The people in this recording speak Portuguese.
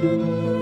Música